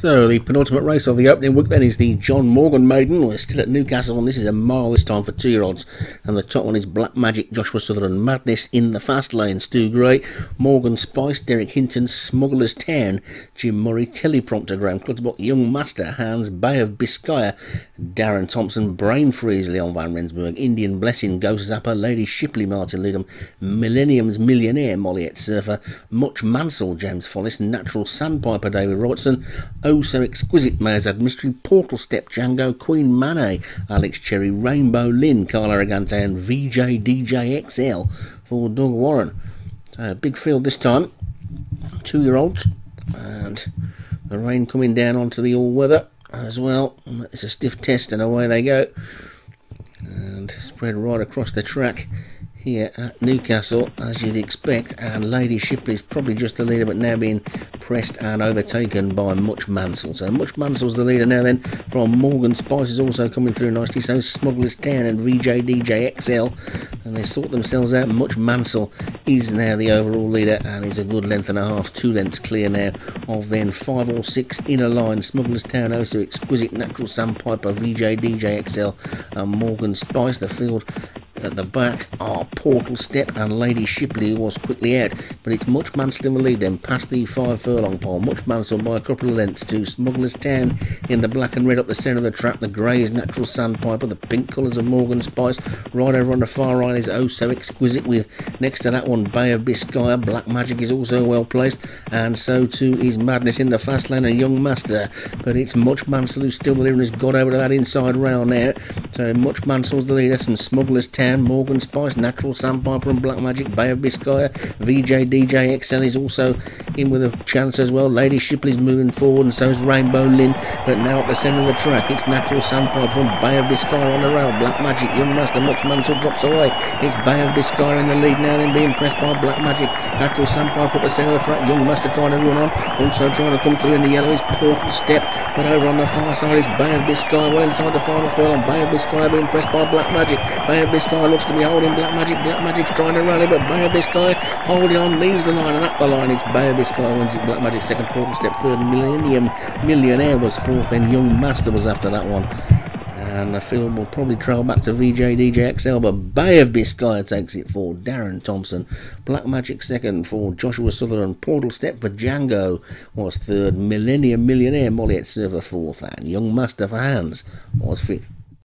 So the penultimate race of the opening week then is the John Morgan Maiden. We're still at Newcastle and this is a mile this time for two-year-olds. And the top one is Black Magic, Joshua Sutherland, Madness in the fast lane, Stu Gray, Morgan Spice, Derek Hinton, Smuggler's Town, Jim Murray, Teleprompter, Graham Clutterbuck, Young Master, Hans, Bay of Biscaya, Darren Thompson, Brain Freeze, Leon Van Rensburg, Indian Blessing, Ghost Zapper, Lady Shipley, Martin Lidham, Millennium's Millionaire, Molliet Surfer, Much Mansell, James Follis, Natural Sandpiper, David Robertson, Oh So Exquisite Mazad Mystery, Portal Step Django, Queen Mane, Alex Cherry, Rainbow Lynn, Carl Arrogante, and VJ DJ XL for Doug Warren. So big field this time, two year olds, and the rain coming down onto the all weather as well. It's a stiff test, and away they go. And spread right across the track here at Newcastle, as you'd expect. And Lady Shipley's probably just the leader, but now being pressed and overtaken by Much Mansell. So Much Mansell's the leader now then from Morgan Spice is also coming through nicely. So Smuggler's Town and VJ DJ XL. And they sort themselves out. Much Mansell is now the overall leader and is a good length and a half, two lengths clear now of then five or six in a line. Smuggler's Town, also Exquisite Natural Sandpiper, VJ DJ XL and Morgan Spice. The field at the back are Portal Step and Lady Shipley was quickly out, but it's Much Mansell in the lead then past the five furlong pole. Much Mansell by a couple of lengths to Smuggler's Town in the black and red up the centre of the track. The grey is Natural Sandpiper, the pink colours of Morgan Spice. Right over on the far right is Oh So Exquisite with next to that one Bay of Biscaya. Black Magic is also well placed, and so too is Madness in the fast lane and Young Master. But it's Much Mansell who's still the leader and has got over to that inside rail now. So Much Mansell's the leader from Smuggler's Town. Morgan Spice, Natural Sandpiper and Black Magic, Bay of Biscaya, VJ DJ XL is also in with a chance as well. Lady Shipley's moving forward and so is Rainbow Lynn, but now at the centre of the track it's Natural Sandpiper from Bay of Biscaya on the rail. Black Magic, Young Master, Much Mansell drops away. It's Bay of Biscaya in the lead now, then being pressed by Black Magic. Natural Sandpiper at the centre of the track. Young Master trying to run on, also trying to come through in the yellow is Portal Step, but over on the far side is Bay of Biscaya, well inside the final furlong. Bay of Biscaya being pressed by Black Magic. Bay of Biscaya looks to be holding Black Magic. Black Magic's trying to rally, but Bay of Biscaya holding on, leaves the line and up the line. It's Bay of Biscaya wins it. Black Magic second, Portal Step third. Millennium Millionaire was fourth, then Young Master was after that one. And the field will probably trail back to VJ DJ XL, but Bay of Biscaya takes it for Darren Thompson. Black Magic second for Joshua Sutherland. Portal Step for Django was third. Millennium Millionaire Molly at Server fourth. And Young Master for Hands was fifth.